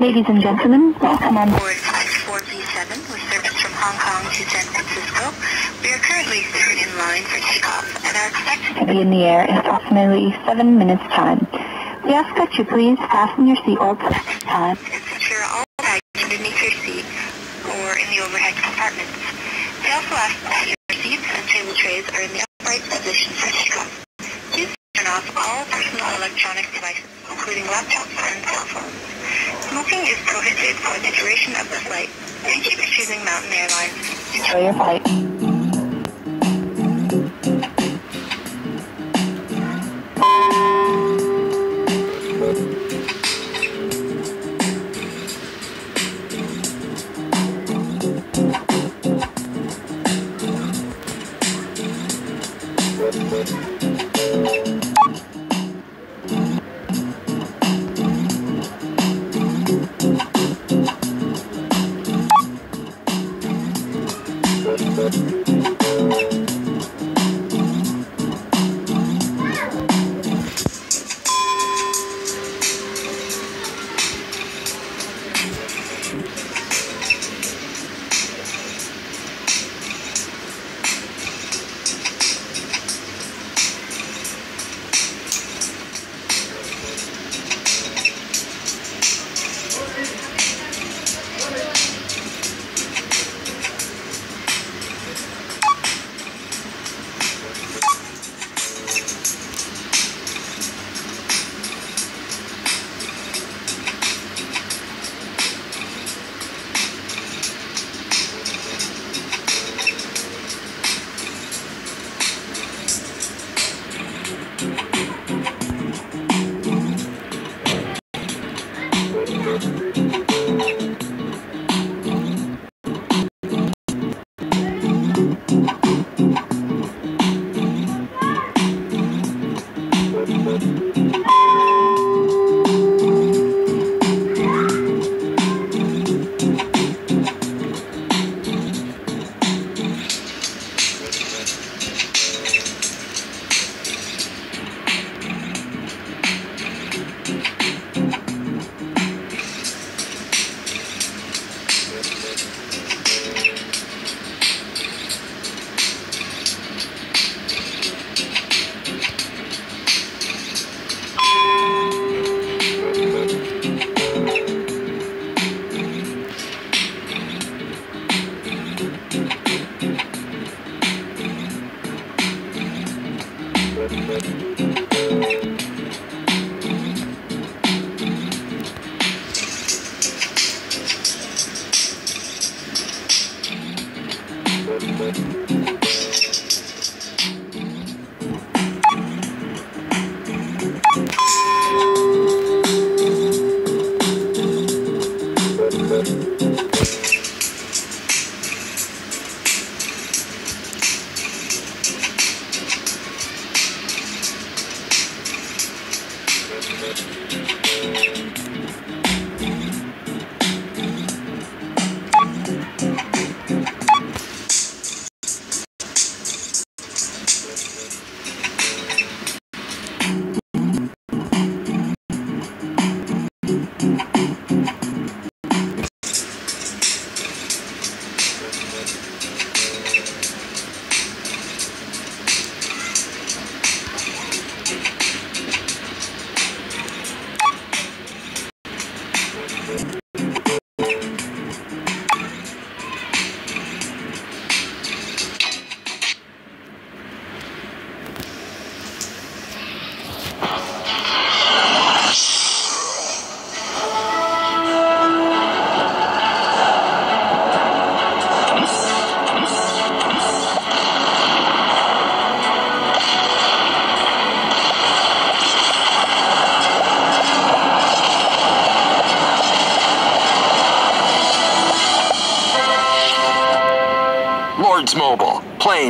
Ladies and gentlemen, welcome on board Flight 4B7 with service from Hong Kong to San Francisco. We are currently sitting in line for takeoff and are expected to be in the air in approximately seven minutes time. We ask that you please fasten your seatbelts at this time. and secure all bags underneath your seat or in the overhead compartments. We also ask that your seats and table trays are in the upright position for takeoff. Please turn off all personal electronic devices, including laptops and cell phones. Smoking is prohibited for the duration of the flight. Thank you for choosing Mountain Airlines. Enjoy your flight.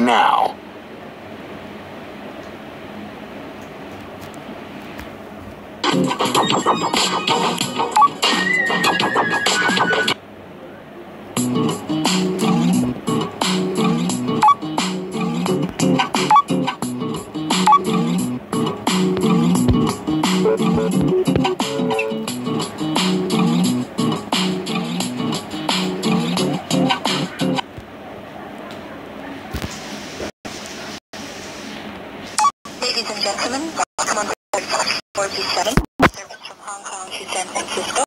now. Ladies and gentlemen, welcome on board Fox service from Hong Kong to San Francisco.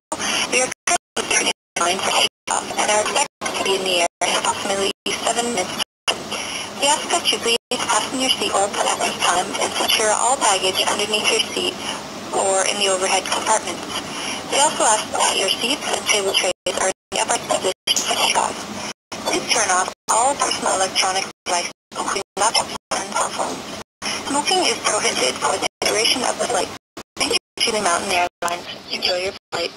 We are currently turning line for takeoff and are expected to be in the air in approximately 7 minutes. We ask that you please fasten your seat or at this time and secure all baggage underneath your seat or in the overhead compartments. We also ask that your seats and table trays are in the upright position for takeoff. Please turn off all personal electronic devices, including laptops and cell phones. Smoking is prohibited for the duration of the flight. Thank you to the Mountain Airlines. Enjoy your flight.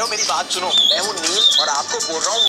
रहे हो मेरी बात सुनो। मैं हूँ नील और आपको बोल रहा हूँ